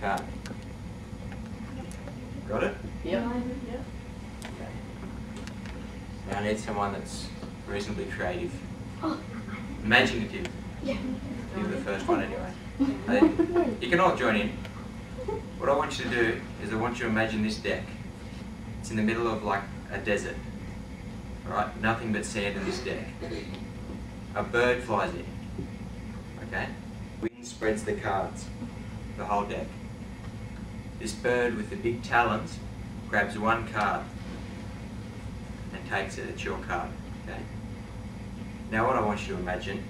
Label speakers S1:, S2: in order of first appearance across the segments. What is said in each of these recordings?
S1: card. Got it?
S2: Yep.
S1: Okay. Now I need someone that's reasonably creative. Oh. Imaginative.
S3: Yeah.
S1: You're the first one anyway. I you can all join in. What I want you to do is I want you to imagine this deck. It's in the middle of like a desert. Alright, Nothing but sand in this deck. A bird flies in. Okay? Wind spreads the cards. The whole deck. This bird with the big talons grabs one card and takes it. It's your card. Okay? Now what I want you to imagine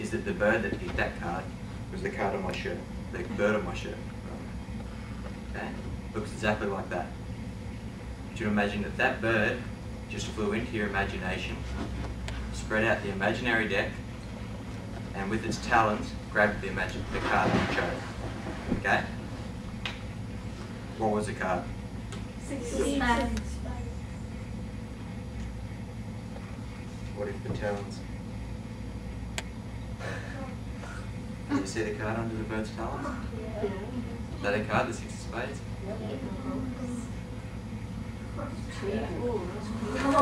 S1: is that the bird that picked that card was the card on my shirt. The bird on my shirt. Okay? Looks exactly like that. I you imagine that that bird just flew into your imagination, spread out the imaginary deck, and with its talons grabbed the, the card that you chose. Okay? What was the card? What if the talons? Did you see the card under the bird's talons? Is that a card, the six of spades?
S2: Just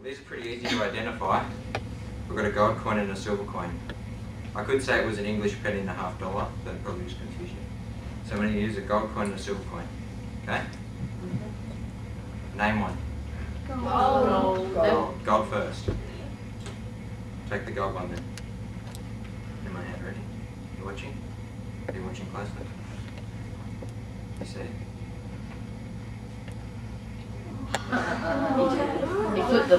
S1: Well, these are pretty easy to identify. We've got a gold coin and a silver coin. I could say it was an English penny and a half dollar, that probably just confuse you. So I'm going to use a gold coin and a silver coin. Okay? Name one.
S2: Gold.
S1: Gold, gold first. Take the gold one then. In my hand, ready? You watching? Are you watching closely? You see?
S2: He flipped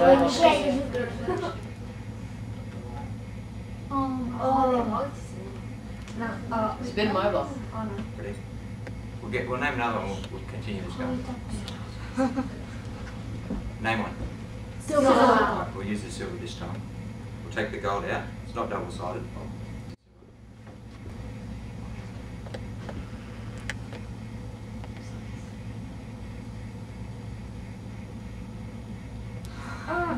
S2: it's been him over.
S1: Ready? We'll get. We'll name another one. We'll, we'll continue this going. Name one. Right, we'll use the silver this time. We'll take the gold out. It's not double sided.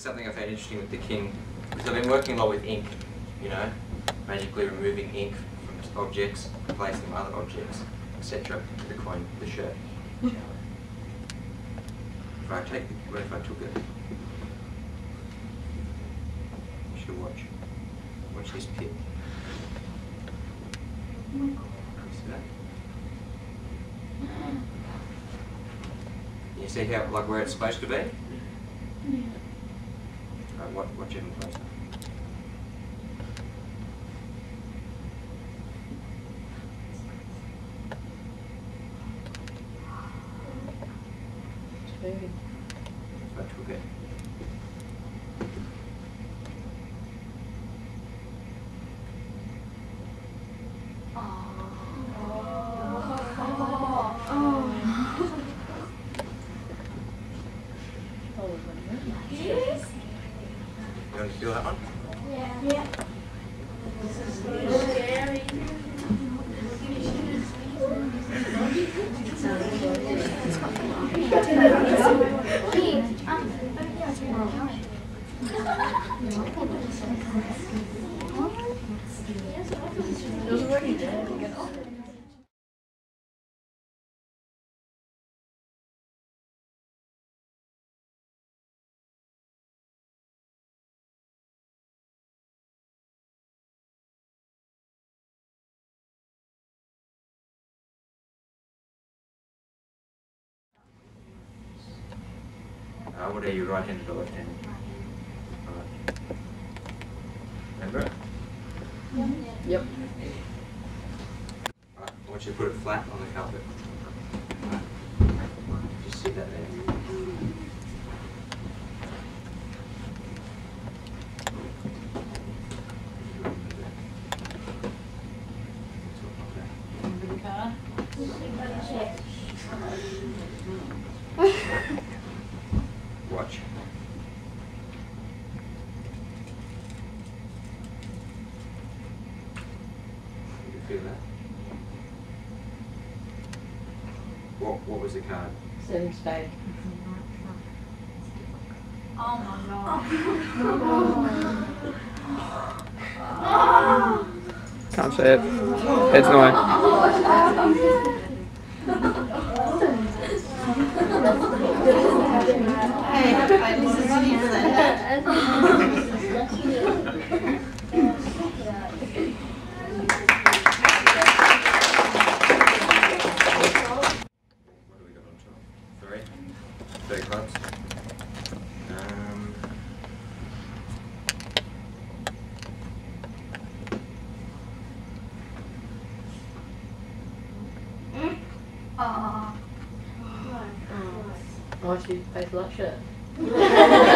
S1: something I found interesting with the king because I've been working a lot with ink, you know, magically removing ink from objects, replacing them with other objects, etc. The coin, the shirt. If I take, the, what if I took it? You should watch. Watch this pit. You see that? You see how, like where it's supposed to be? Right, watch, watch even closer.
S2: Two.
S1: If I took it. You want to feel that one?
S2: It would have there.
S1: Uh, what are you, right-handed or left-handed? Alright. Remember it?
S2: Yep.
S1: Alright, I want you to put it flat on the carpet. Alright. Just sit that there.
S2: Remember the card?
S1: Watch. You can feel that. What, what was the card?
S2: Seven spade.
S3: Oh my god.
S4: Can't say it. It's no.
S1: What do we got on top? Three? Three clubs? Um,
S3: Oh.
S2: Why should you pay for that shirt?